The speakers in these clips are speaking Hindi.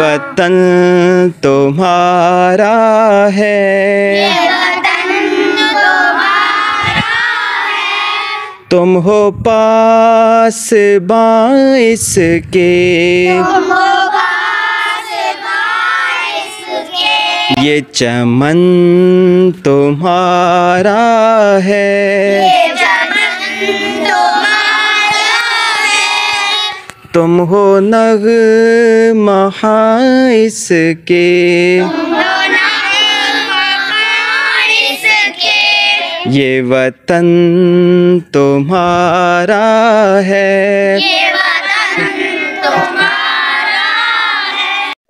वतन तुम्हारा है। तुम हो पास बाइस के ये चमन तुम्हारा है। तुम हो नग इसके ये वतन तुम्हारा है।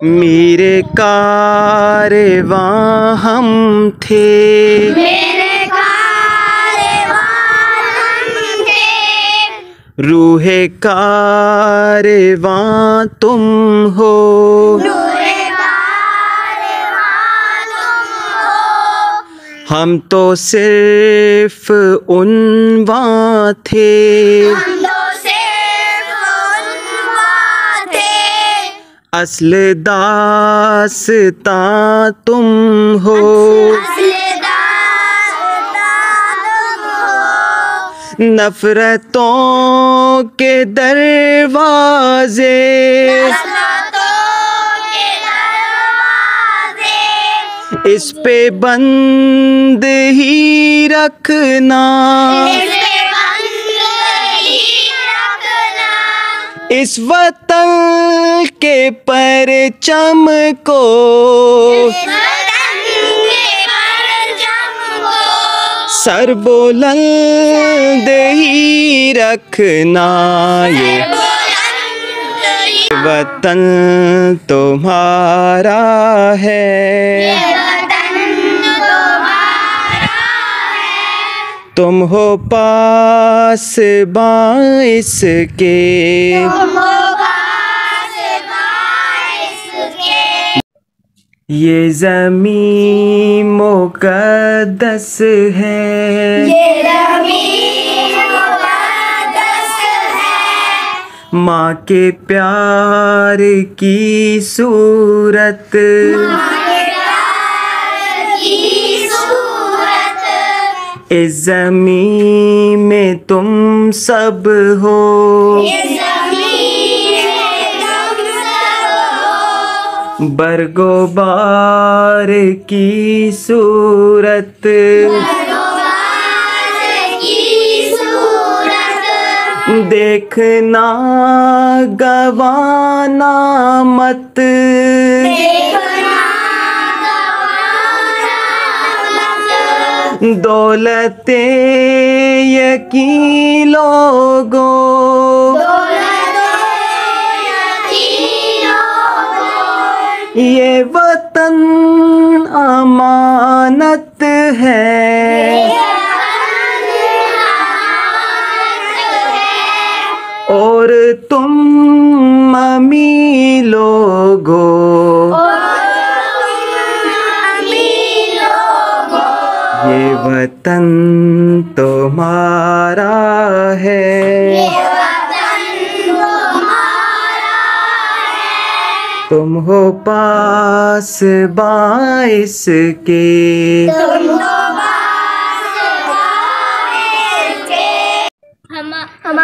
मेरे कारवां हम थे। रूहे कारवां तुम हो। हम तो सिर्फ़ उनवा थे। असल दासता तुम हो। नफरतों के दरवाजे। इस पे बंद ही रखना। इस वतन के परचम को। सर बुलंद ही रखना ये वतन तुम्हारा है। तुम हो पास बाइस के ये जमी मुकद्दस है। माँ के प्यार की सूरत। इस जमी में तुम सब हो। बरगोबार की सूरत। देखना गवाना मत। दौलते यकी है। और तुम अमी लोगो। ये वतन तुम्हारा है। तुम हो पास बाइस के। तुम हो हम